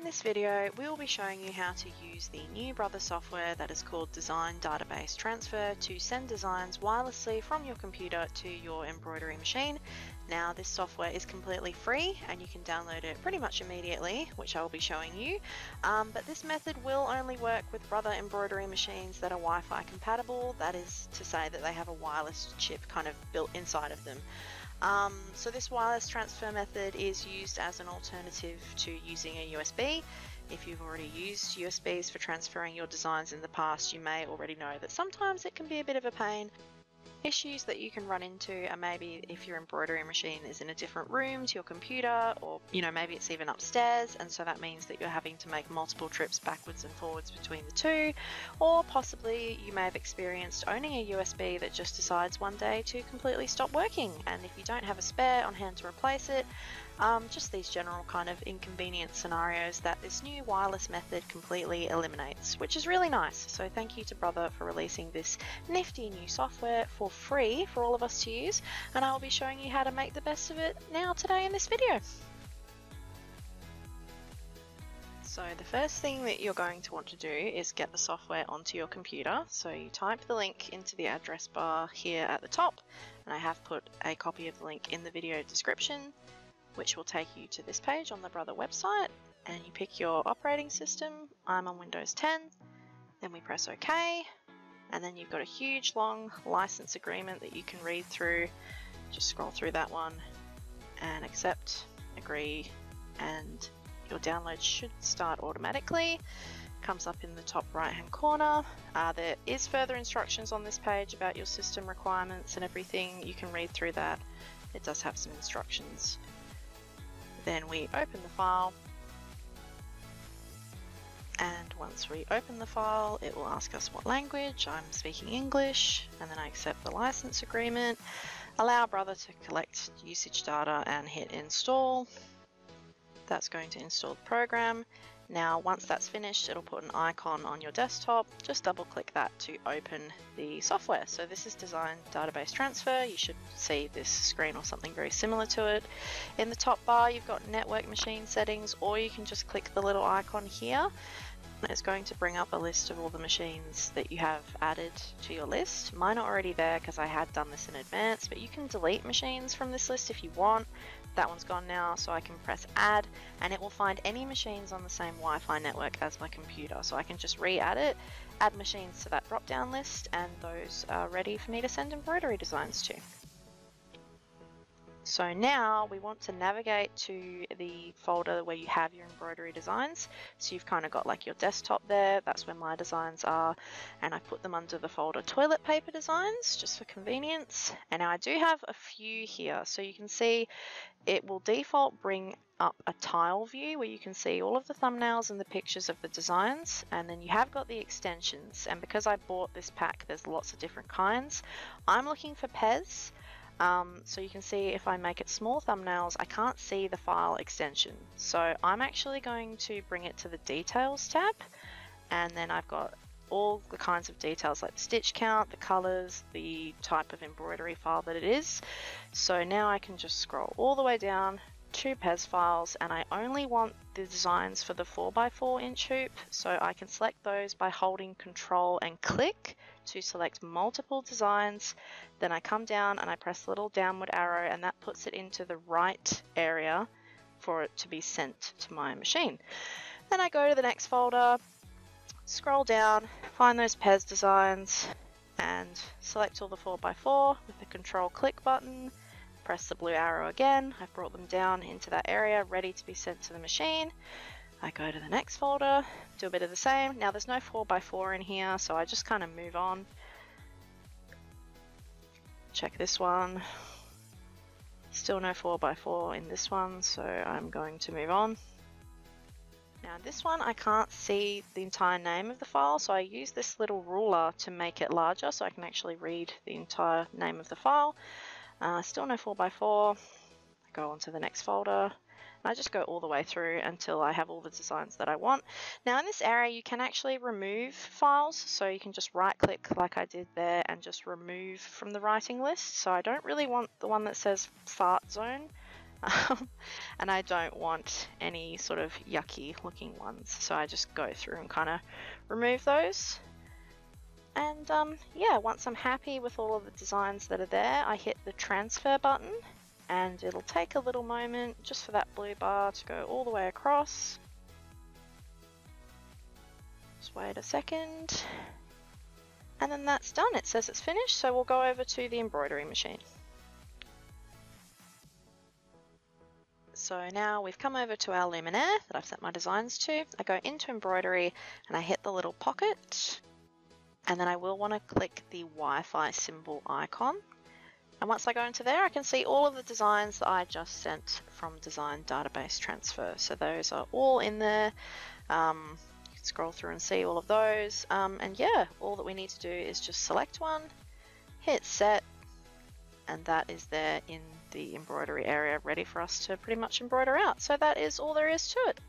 In this video, we will be showing you how to use the new Brother software that is called Design Database Transfer to send designs wirelessly from your computer to your embroidery machine. Now this software is completely free and you can download it pretty much immediately, which I will be showing you. Um, but this method will only work with Brother embroidery machines that are Wi-Fi compatible, that is to say that they have a wireless chip kind of built inside of them. Um, so this wireless transfer method is used as an alternative to using a USB. If you've already used USBs for transferring your designs in the past, you may already know that sometimes it can be a bit of a pain Issues that you can run into are maybe if your embroidery machine is in a different room to your computer, or you know, maybe it's even upstairs, and so that means that you're having to make multiple trips backwards and forwards between the two, or possibly you may have experienced owning a USB that just decides one day to completely stop working, and if you don't have a spare on hand to replace it, um, just these general kind of inconvenient scenarios that this new wireless method completely eliminates, which is really nice. So thank you to Brother for releasing this nifty new software for free for all of us to use, and I will be showing you how to make the best of it now today in this video. So the first thing that you're going to want to do is get the software onto your computer. So you type the link into the address bar here at the top, and I have put a copy of the link in the video description which will take you to this page on the Brother website and you pick your operating system. I'm on Windows 10. Then we press OK and then you've got a huge long license agreement that you can read through. Just scroll through that one and accept, agree and your download should start automatically. Comes up in the top right hand corner. Uh, there is further instructions on this page about your system requirements and everything. You can read through that. It does have some instructions then we open the file and once we open the file it will ask us what language, I'm speaking English and then I accept the license agreement, allow Brother to collect usage data and hit install. That's going to install the program now once that's finished it'll put an icon on your desktop, just double click that to open the software. So this is Design Database Transfer, you should see this screen or something very similar to it. In the top bar you've got network machine settings or you can just click the little icon here. It's going to bring up a list of all the machines that you have added to your list. Mine are already there because I had done this in advance, but you can delete machines from this list if you want. That one's gone now, so I can press add and it will find any machines on the same Wi-Fi network as my computer. So I can just re-add it, add machines to that drop-down list, and those are ready for me to send embroidery designs to. So now we want to navigate to the folder where you have your embroidery designs. So you've kind of got like your desktop there, that's where my designs are, and I put them under the folder toilet paper designs just for convenience. And now I do have a few here, so you can see it will default bring up a tile view where you can see all of the thumbnails and the pictures of the designs and then you have got the extensions and because I bought this pack there's lots of different kinds. I'm looking for PES um, so you can see if I make it small thumbnails, I can't see the file extension. So I'm actually going to bring it to the details tab and then I've got all the kinds of details like the stitch count, the colors, the type of embroidery file that it is. So now I can just scroll all the way down to PES files and I only want the designs for the 4x4 inch hoop so I can select those by holding control and click to select multiple designs. Then I come down and I press the little downward arrow and that puts it into the right area for it to be sent to my machine. Then I go to the next folder scroll down find those PES designs and select all the 4x4 with the control click button press the blue arrow again. I've brought them down into that area, ready to be sent to the machine. I go to the next folder, do a bit of the same. Now there's no 4x4 in here, so I just kind of move on. Check this one. Still no 4x4 in this one, so I'm going to move on. Now this one I can't see the entire name of the file, so I use this little ruler to make it larger so I can actually read the entire name of the file. Uh, still no 4x4. I go on to the next folder. And I just go all the way through until I have all the designs that I want. Now in this area you can actually remove files so you can just right click like I did there and just remove from the writing list. So I don't really want the one that says fart zone um, and I don't want any sort of yucky looking ones. So I just go through and kind of remove those. And um, yeah, once I'm happy with all of the designs that are there, I hit the transfer button and it'll take a little moment just for that blue bar to go all the way across. Just wait a second. And then that's done. It says it's finished, so we'll go over to the embroidery machine. So now we've come over to our Luminaire that I've set my designs to. I go into embroidery and I hit the little pocket and then I will want to click the Wi-Fi symbol icon. And once I go into there, I can see all of the designs that I just sent from Design Database Transfer. So those are all in there. Um, scroll through and see all of those. Um, and yeah, all that we need to do is just select one, hit set, and that is there in the embroidery area ready for us to pretty much embroider out. So that is all there is to it.